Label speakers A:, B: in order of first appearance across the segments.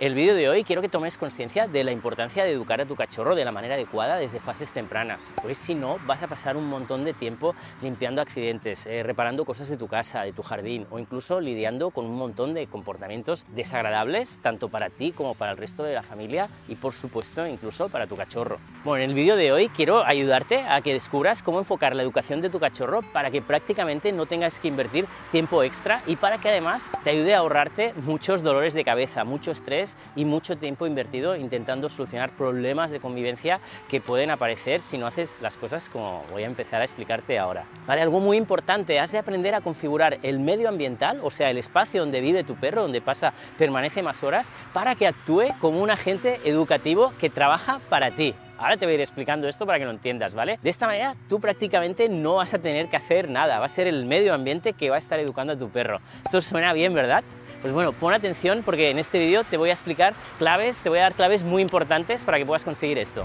A: el vídeo de hoy quiero que tomes conciencia de la importancia de educar a tu cachorro de la manera adecuada desde fases tempranas, pues si no vas a pasar un montón de tiempo limpiando accidentes, eh, reparando cosas de tu casa, de tu jardín o incluso lidiando con un montón de comportamientos desagradables tanto para ti como para el resto de la familia y por supuesto incluso para tu cachorro. Bueno, en el vídeo de hoy quiero ayudarte a que descubras cómo enfocar la educación de tu cachorro para que prácticamente no tengas que invertir tiempo extra y para que además te ayude a ahorrarte muchos dolores de cabeza, mucho estrés y mucho tiempo invertido intentando solucionar problemas de convivencia que pueden aparecer si no haces las cosas como voy a empezar a explicarte ahora. Vale, algo muy importante, has de aprender a configurar el medio ambiental, o sea, el espacio donde vive tu perro, donde pasa, permanece más horas, para que actúe como un agente educativo que trabaja para ti. Ahora te voy a ir explicando esto para que lo entiendas, ¿vale? De esta manera tú prácticamente no vas a tener que hacer nada, va a ser el medio ambiente que va a estar educando a tu perro. Esto suena bien, ¿verdad? Pues bueno, pon atención porque en este vídeo te voy a explicar claves, te voy a dar claves muy importantes para que puedas conseguir esto.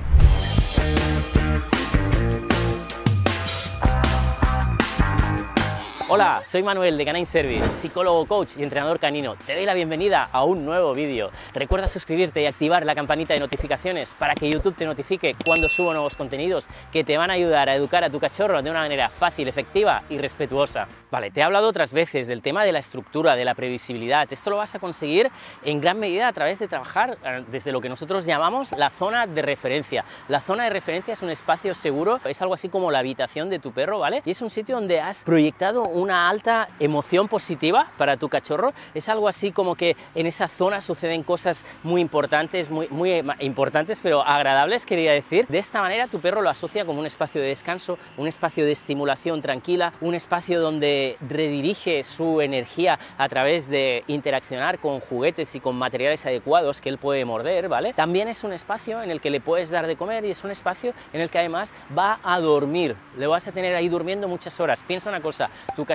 A: Hola, soy Manuel de Canine Service, psicólogo, coach y entrenador canino. Te doy la bienvenida a un nuevo vídeo. Recuerda suscribirte y activar la campanita de notificaciones para que YouTube te notifique cuando subo nuevos contenidos que te van a ayudar a educar a tu cachorro de una manera fácil, efectiva y respetuosa. Vale, te he hablado otras veces del tema de la estructura, de la previsibilidad. Esto lo vas a conseguir en gran medida a través de trabajar eh, desde lo que nosotros llamamos la zona de referencia. La zona de referencia es un espacio seguro, es algo así como la habitación de tu perro, ¿vale? Y es un sitio donde has proyectado una alta emoción positiva para tu cachorro. Es algo así como que en esa zona suceden cosas muy importantes, muy, muy importantes, pero agradables, quería decir. De esta manera tu perro lo asocia como un espacio de descanso, un espacio de estimulación tranquila, un espacio donde redirige su energía a través de interaccionar con juguetes y con materiales adecuados que él puede morder, ¿vale? También es un espacio en el que le puedes dar de comer y es un espacio en el que además va a dormir. Le vas a tener ahí durmiendo muchas horas. Piensa una cosa, tu cachorro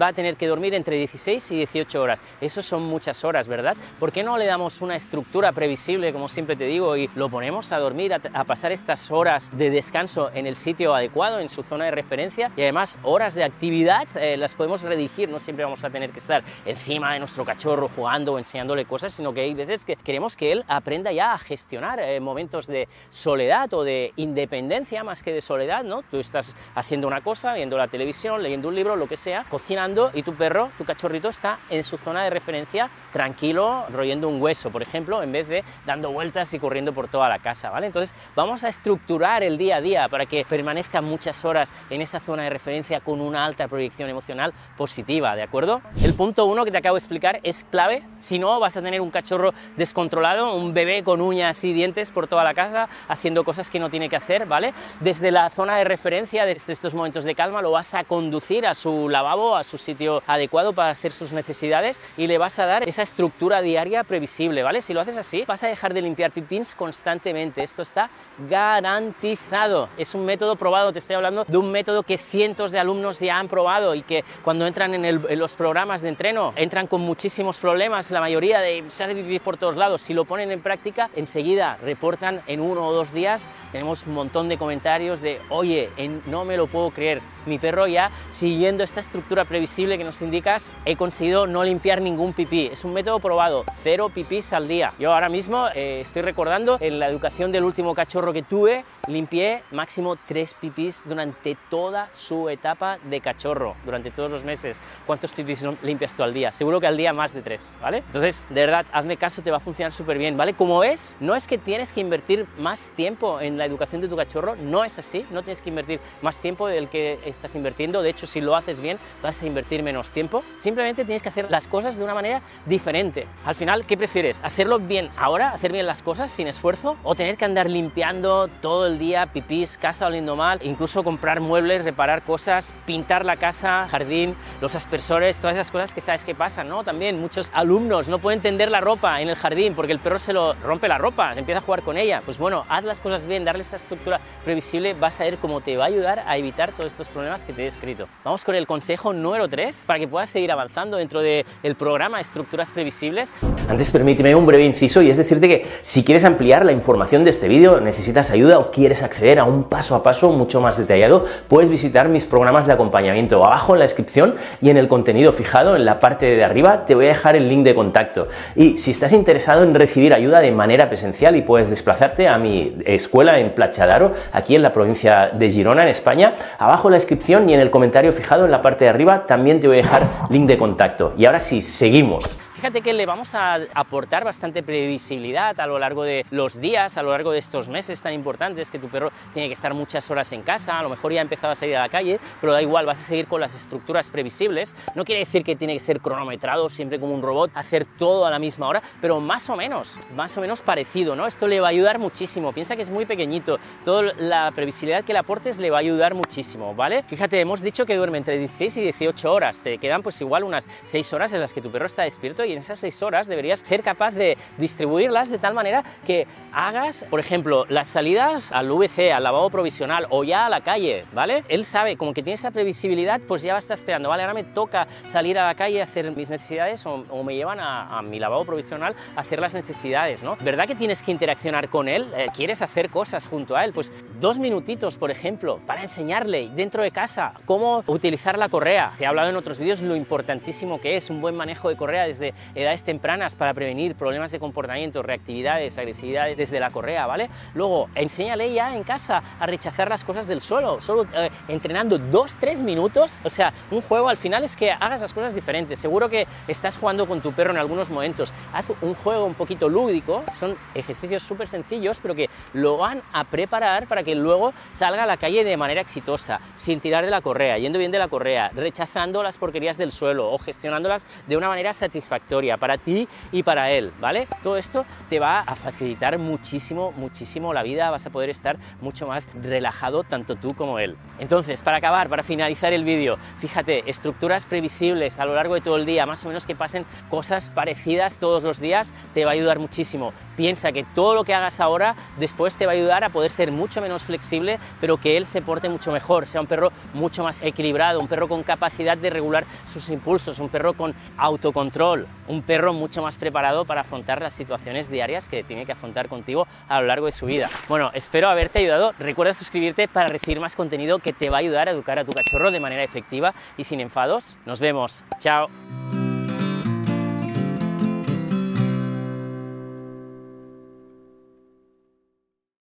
A: va a tener que dormir entre 16 y 18 horas. Eso son muchas horas, ¿verdad? ¿Por qué no le damos una estructura previsible, como siempre te digo, y lo ponemos a dormir, a, pasar estas horas de descanso en el sitio adecuado, en su zona de referencia, y además horas de actividad eh, las podemos redirigir, no siempre vamos a tener que estar encima de nuestro cachorro jugando o enseñándole cosas, sino que hay veces que queremos que él aprenda ya a gestionar eh, momentos de soledad o de independencia más que de soledad, ¿no? Tú estás haciendo una cosa, viendo la televisión, leyendo un libro, lo que sea, cocinando y tu perro, tu cachorrito está en su zona de referencia tranquilo, royendo un hueso, por ejemplo, en vez de dando vueltas y corriendo por toda la casa, ¿vale? Entonces vamos a estructurar el día a día para que permanezca muchas horas en esa zona de referencia con una alta proyección emocional positiva, ¿de acuerdo? El punto uno que te acabo de explicar es clave, si no vas a tener un cachorro descontrolado, un bebé con uñas y dientes por toda la casa, haciendo cosas que no tiene que hacer, ¿vale? Desde la zona de referencia, desde estos momentos de calma, lo vas a conducir a su lavabo, a su sitio adecuado para hacer sus necesidades y le vas a dar esa estructura diaria previsible, ¿vale? Si lo haces así, vas a dejar de limpiar pipins constantemente. Esto está garantizado. Es un método probado, te estoy hablando de un método que cientos de alumnos ya han probado y que cuando entran en, los programas de entreno entran con muchísimos problemas, la mayoría de se hace pipí por todos lados. Si lo ponen en práctica, enseguida reportan en uno o dos días. Tenemos un montón de comentarios de, oye, no me lo puedo creer, mi perro ya siguiendo esta estructura previsible que nos indicas, he conseguido no limpiar ningún pipí. Es un método probado, cero pipís al día. Yo ahora mismo eh, estoy recordando en la educación del último cachorro que tuve, limpié máximo tres pipís durante toda su etapa de cachorro, durante todos los meses. ¿Cuántos pipís limpias tú al día? Seguro que al día más de tres, ¿vale? Entonces, de verdad, hazme caso, te va a funcionar súper bien, ¿vale? Como ves, no es que tienes que invertir más tiempo en la educación de tu cachorro, no es así, no tienes que invertir más tiempo del que estás invirtiendo, de hecho, si lo haces bien, vas a invertir menos tiempo. Simplemente tienes que hacer las cosas de una manera diferente. Al final, ¿qué prefieres? ¿Hacerlo bien ahora, hacer bien las cosas sin esfuerzo? ¿O tener que andar limpiando todo el día, pipís, casa oliendo mal, incluso comprar muebles, reparar cosas, pintar la casa, jardín, los aspersores, todas esas cosas que sabes que pasan, ¿no? También muchos alumnos no pueden tender la ropa en el jardín porque el perro se lo rompe la ropa, se empieza a jugar con ella. Pues bueno, haz las cosas bien, darle esta estructura previsible, vas a ver cómo te va a ayudar a evitar todos estos problemas que te he descrito. Vamos con el consejo número 3 para que puedas seguir avanzando dentro del programa Estructuras Previsibles. Antes permíteme un breve inciso y es decirte que si quieres ampliar la información de este vídeo, necesitas ayuda o quieres acceder a un paso a paso mucho más detallado, puedes visitar mis programas de acompañamiento abajo en la descripción y en el contenido fijado en la parte de arriba te voy a dejar el link de contacto. Y si estás interesado en recibir ayuda de manera presencial y puedes desplazarte a mi escuela en Plachadaro, aquí en la provincia de Girona, en España, abajo en la descripción y en el comentario fijado en la parte de arriba también te voy a dejar link de contacto. Y ahora sí, seguimos. Fíjate que le vamos a aportar bastante previsibilidad a lo largo de los días, a lo largo de estos meses tan importantes que tu perro tiene que estar muchas horas en casa, a lo mejor ya ha empezado a salir a la calle, pero da igual, vas a seguir con las estructuras previsibles. No quiere decir que tiene que ser cronometrado siempre como un robot, hacer todo a la misma hora, pero más o menos, más o menos parecido, ¿no? Esto le va a ayudar muchísimo. Piensa que es muy pequeñito, toda la previsibilidad que le aportes le va a ayudar muchísimo, ¿vale? Fíjate, hemos dicho que duerme entre 16 y 18 horas, te quedan pues igual unas 6 horas en las que tu perro está despierto y en esas seis horas deberías ser capaz de distribuirlas de tal manera que hagas, por ejemplo, las salidas al VC, al lavabo provisional o ya a la calle, ¿vale? Él sabe, como que tiene esa previsibilidad, pues ya va a estar esperando, ¿vale? Ahora me toca salir a la calle a hacer mis necesidades o, me llevan a, mi lavabo provisional a hacer las necesidades, ¿no? ¿Verdad que tienes que interaccionar con él? Eh, ¿Quieres hacer cosas junto a él? Pues dos minutitos, por ejemplo, para enseñarle dentro de casa cómo utilizar la correa. Te he hablado en otros vídeos lo importantísimo que es un buen manejo de correa desde edades tempranas para prevenir problemas de comportamiento, reactividades, agresividades desde la correa, ¿vale? Luego, enséñale ya en casa a rechazar las cosas del suelo, solo eh, entrenando dos, tres minutos, o sea, un juego al final es que hagas las cosas diferentes. Seguro que estás jugando con tu perro en algunos momentos, haz un juego un poquito lúdico, son ejercicios súper sencillos, pero que lo van a preparar para que luego salga a la calle de manera exitosa, sin tirar de la correa, yendo bien de la correa, rechazando las porquerías del suelo o gestionándolas de una manera satisfactoria para ti y para él, ¿vale? Todo esto te va a facilitar muchísimo, muchísimo la vida, vas a poder estar mucho más relajado tanto tú como él. Entonces, para acabar, para finalizar el vídeo, fíjate, estructuras previsibles a lo largo de todo el día, más o menos que pasen cosas parecidas todos los días, te va a ayudar muchísimo. Piensa que todo lo que hagas ahora después te va a ayudar a poder ser mucho menos flexible, pero que él se porte mucho mejor, sea un perro mucho más equilibrado, un perro con capacidad de regular sus impulsos, un perro con autocontrol, un perro mucho más preparado para afrontar las situaciones diarias que tiene que afrontar contigo a lo largo de su vida. Bueno, espero haberte ayudado. Recuerda suscribirte para recibir más contenido que te va a ayudar a educar a tu cachorro de manera efectiva y sin enfados. Nos vemos. Chao.